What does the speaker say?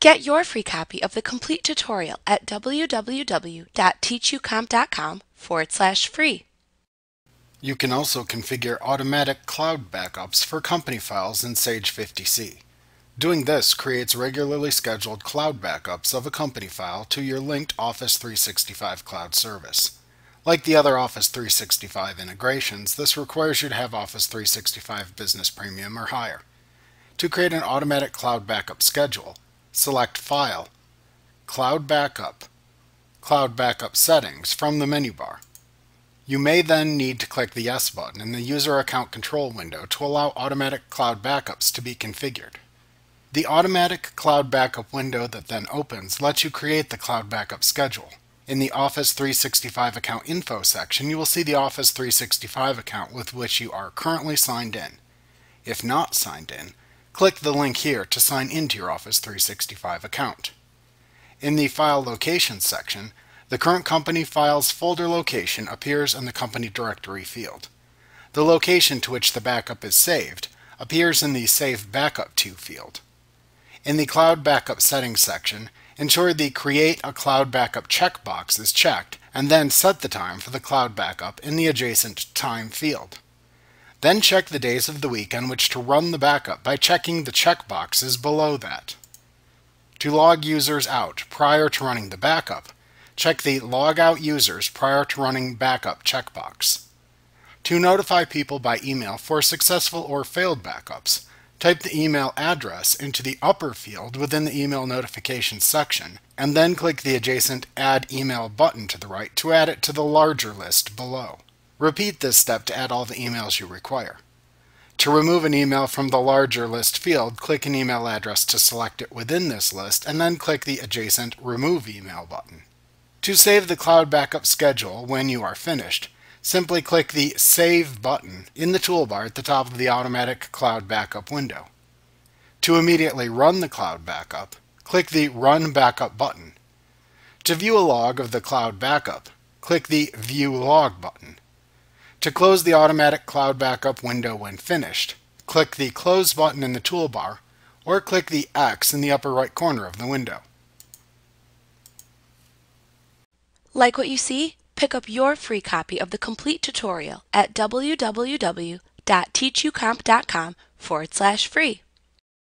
Get your free copy of the complete tutorial at www.teachucomp.com forward slash free. You can also configure automatic cloud backups for company files in Sage 50C. Doing this creates regularly scheduled cloud backups of a company file to your linked Office 365 cloud service. Like the other Office 365 integrations, this requires you to have Office 365 Business Premium or higher. To create an automatic cloud backup schedule, select File, Cloud Backup, Cloud Backup Settings from the menu bar. You may then need to click the Yes button in the User Account Control window to allow automatic cloud backups to be configured. The automatic cloud backup window that then opens lets you create the cloud backup schedule. In the Office 365 Account Info section, you will see the Office 365 account with which you are currently signed in. If not signed in, click the link here to sign into your Office 365 account. In the File Location section, the current company file's folder location appears in the Company Directory field. The location to which the backup is saved appears in the Save Backup To field. In the Cloud Backup Settings section, ensure the Create a Cloud Backup checkbox is checked, and then set the time for the cloud backup in the adjacent Time field. Then check the days of the week on which to run the backup by checking the checkboxes below that. To log users out prior to running the backup, check the Log Out Users Prior to Running Backup checkbox. To notify people by email for successful or failed backups, Type the email address into the upper field within the email notifications section, and then click the adjacent Add Email button to the right to add it to the larger list below. Repeat this step to add all the emails you require. To remove an email from the larger list field, click an email address to select it within this list, and then click the adjacent Remove Email button. To save the cloud backup schedule when you are finished, simply click the Save button in the toolbar at the top of the Automatic Cloud Backup window. To immediately run the cloud backup, click the Run Backup button. To view a log of the cloud backup, click the View Log button. To close the Automatic Cloud Backup window when finished, click the Close button in the toolbar, or click the X in the upper right corner of the window. Like what you see? Pick up your free copy of the complete tutorial at www.teachucomp.com forward slash free.